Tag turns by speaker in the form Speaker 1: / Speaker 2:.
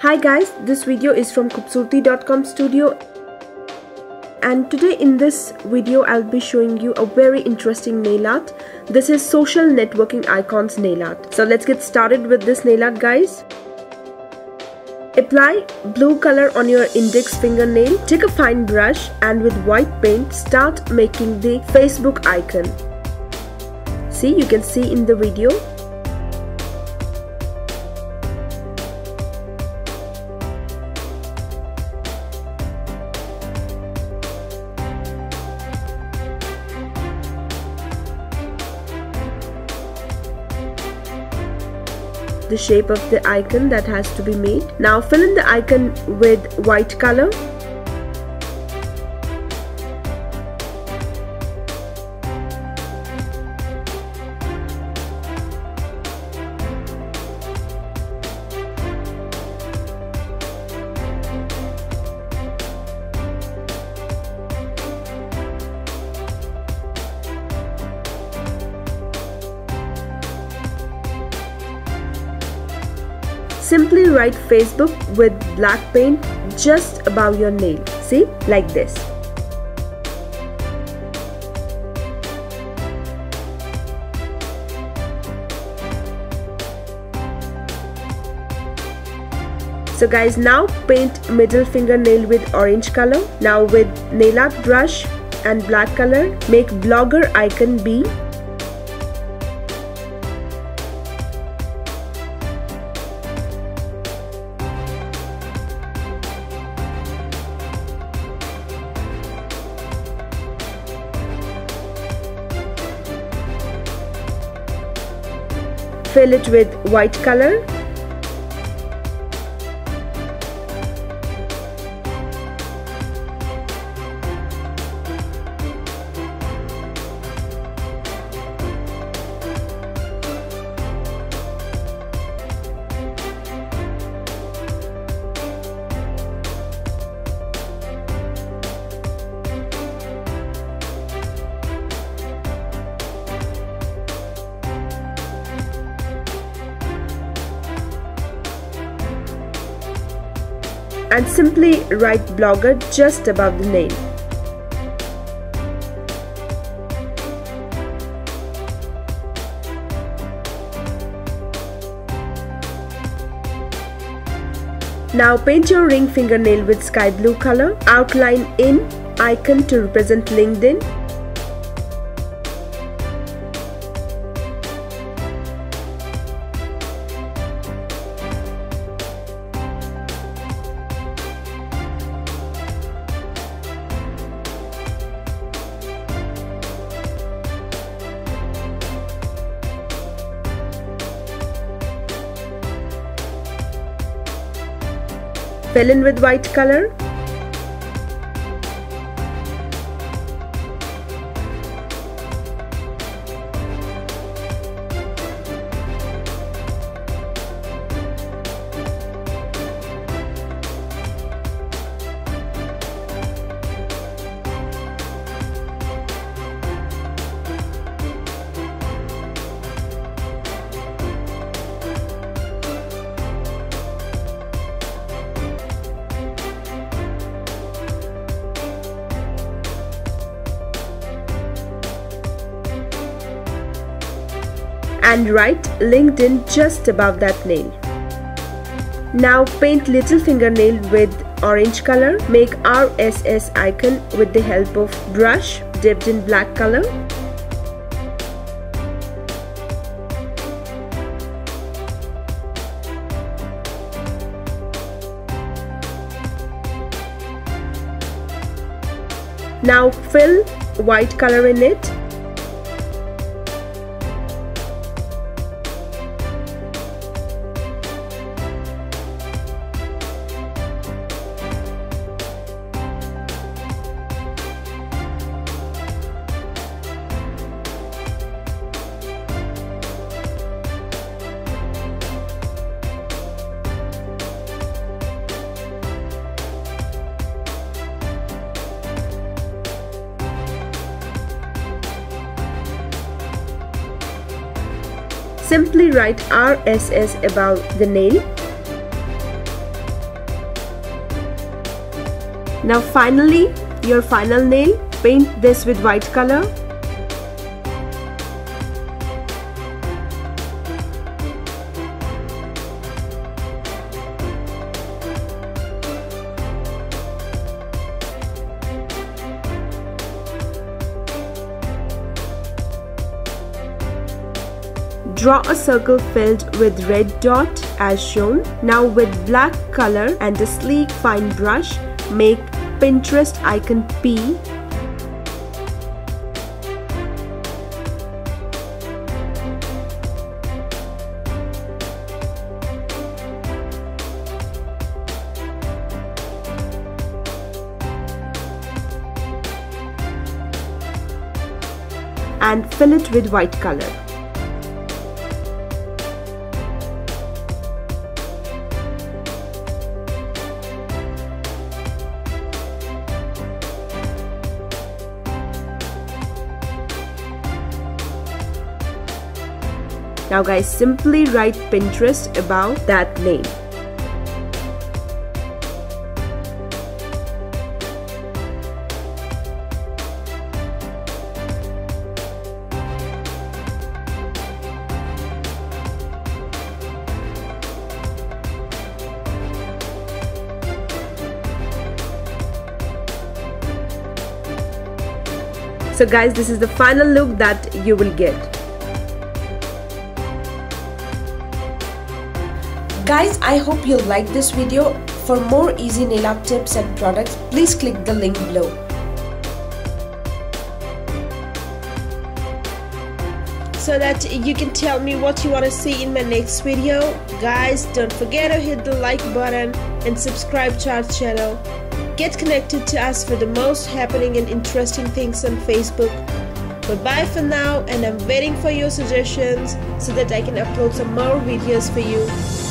Speaker 1: Hi guys, this video is from Khoobsurati.com studio and today in this video I'll be showing you a very interesting nail art. This is social networking icons nail art. So let's get started with this nail art guys. Apply blue color on your index fingernail. Take a fine brush and with white paint start making the Facebook icon. See you can see in the video the shape of the icon that has to be made. Now fill in the icon with white color. Simply write Facebook with black paint just above your nail. See, like this. So guys now paint middle fingernail with orange color. Now with nail art brush and black color make blogger icon be fill it with white color and simply write blogger just above the name. Now paint your ring fingernail with sky blue color. Outline in icon to represent LinkedIn fill in with white color. And write LinkedIn just above that nail. Now paint little fingernail with orange color. Make RSS icon with the help of brush dipped in black color. Now fill white color in it Simply write RSS above the name. Now finally, your final nail, paint this with white color Draw a circle filled with red dot as shown. Now with black color and a sleek fine brush, make Pinterest icon P and fill it with white color. Now guys, simply write Pinterest about that name. So guys, this is the final look that you will get. Guys, I hope you like this video. For more easy nail art tips and products, please click the link below. So that you can tell me what you want to see in my next video. Guys, don't forget to hit the like button and subscribe to our channel. Get connected to us for the most happening and interesting things on Facebook. Bye-bye for now and I'm waiting for your suggestions so that I can upload some more videos for you.